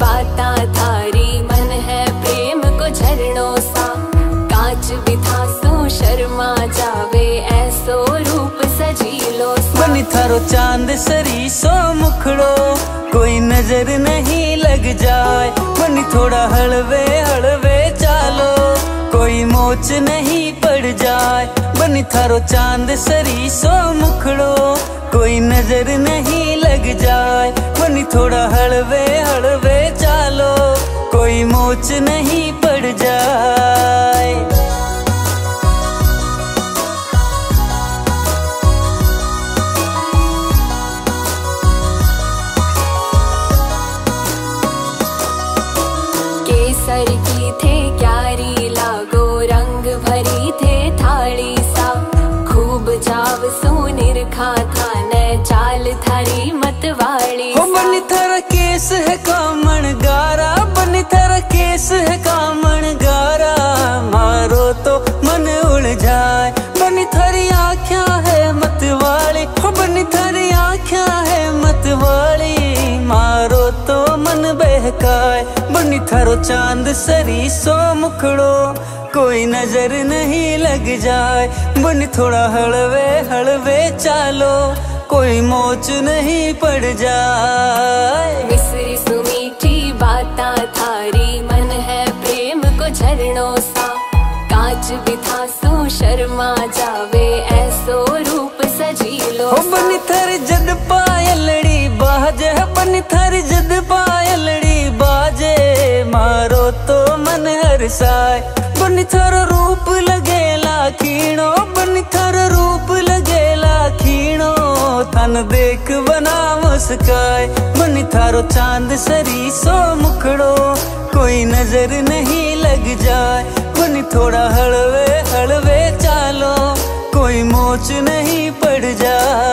बाता थारी। मन है प्रेम को झरणों सा। शर्मा जावे। ऐसो रूप सजीलो बनी थारो चाँद सरी सो मुखड़ो। कोई नज़र नहीं लग जाए। बनी थोड़ा हड़वे हलवे चालो। कोई मोच नहीं पड़ जाए। बनी थारो चाँद सरी सो मुखड़ो। कोई नज़र नहीं लग जाए। बनी थोड़ा कोई नहीं पड़ जाए। केसर मन बहकाए बनी थारो चाँद सरी सो मुखड़ो। कोई नज़र नहीं लग जाए बनी थोड़ा हलवे हलवे चालो। कोई मोच नहीं पड़ जाए मिसरी सुमीठी बाता थारी मन है प्रेम को झरणों सा। कांच बिथा सो शर्मा जावे ऐसो रूप सजीलो हो बनी थर जद पायलड़ी बाजे बनी थर जद पायलड़ी मन हरसाए बनी थर रूप लगेला खीणो, बनी थर रूप लगेला खीणो। थन देख बना मुस्काए बनी थारो चाँद सरी सो मुखड़ो। कोई नज़र नहीं लग जाए बनी थोड़ा हलवे हलवे चालो। कोई मोच नहीं पड़ जाए